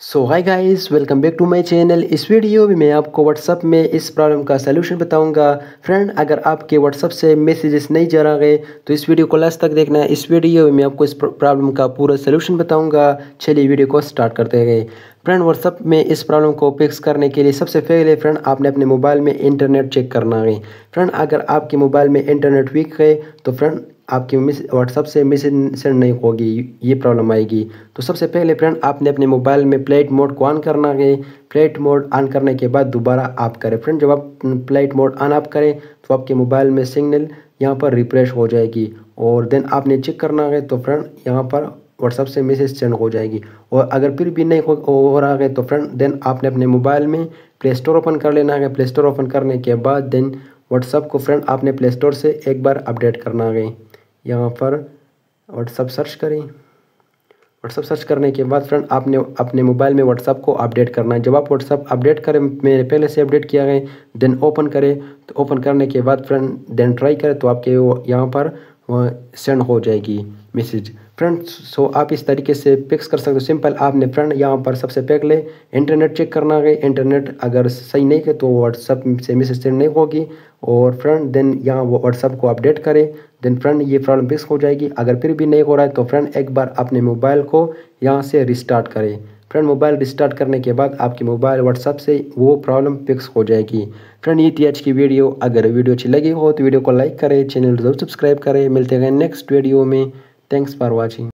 So hi guys welcome back to my channel इस video में मैं आपको व्हाट्सअप में इस प्रॉब्लम का सलूशन बताऊँगा। फ्रेंड अगर आपके व्हाट्सअप से मैसेजेस नहीं जा रहे तो इस वीडियो को लास्ट तक देखना। है इस वीडियो में मैं आपको इस प्रॉब्लम का पूरा सलूशन बताऊँगा। चलिए वीडियो को स्टार्ट करते गए फ्रेंड व्हाट्सअप में इस प्रॉब्लम को फिक्स करने के लिए सबसे पहले फ्रेंड आपने अपने मोबाइल में इंटरनेट चेक करना है। फ्रेंड अगर आपके मोबाइल में इंटरनेट वीक है तो फ्रेंड आपकी मिस व्हाट्सअप से मैसेज सेंड नहीं होगी ये प्रॉब्लम आएगी। तो सबसे पहले फ्रेंड आपने अपने मोबाइल में फ़्लाइट मोड को ऑन करना है। फ़्लाइट मोड ऑन करने के बाद दोबारा आप करें। फ्रेंड जब आप फ़्लाइट मोड ऑन आप करें तो आपके मोबाइल में सिग्नल यहाँ पर रिफ्रेश हो जाएगी। और देन आपने चेक करना है तो फ्रेंड यहाँ पर व्हाट्सअप से मैसेज सेंड हो जाएगी। और अगर फिर भी नहीं हो, हो रहा है तो फ्रेंड देन आपने अपने मोबाइल में प्ले स्टोर ओपन कर लेना है। प्ले स्टोर ओपन करने के बाद देन व्हाट्सअप को फ्रेंड आपने प्ले स्टोर से एक बार अपडेट करना है। यहाँ पर व्हाट्सअप सर्च करें। व्हाट्सअप सर्च करने के बाद फ्रेंड आपने अपने मोबाइल में व्हाट्सअप को अपडेट करना है। जब आप व्हाट्सअप अपडेट करें, मेरे पहले से अपडेट किया गया देन ओपन करें। तो ओपन करने के बाद फ्रेंड देन ट्राई करें। तो आपके यहाँ पर सेंड हो जाएगी। मैसेज फ्रेंड, सो आप इस तरीके से फिक्स कर सकते हो। सिंपल, आपने फ्रेंड यहाँ पर सबसे पहले इंटरनेट चेक करना है। इंटरनेट अगर सही नहीं है तो व्हाट्सअप से मैसेज सेंड नहीं होगी। और फ्रेंड देन यहाँ वो व्हाट्सअप को अपडेट करें। देन फ्रेंड, ये प्रॉब्लम फिक्स हो जाएगी। अगर फिर भी नहीं हो रहा है तो फ्रेंड, एक बार अपने मोबाइल को यहाँ से रिस्टार्ट करें। फ्रेंड मोबाइल रिस्टार्ट करने के बाद आपके मोबाइल व्हाट्सअप से वो प्रॉब्लम फिक्स हो जाएगी। फ्रेंड ये थी आज की वीडियो अगर वीडियो अच्छी लगी हो तो वीडियो को लाइक करें चैनल ज़रूर सब्सक्राइब करें। मिलते हैं नेक्स्ट वीडियो में। Thanks for watching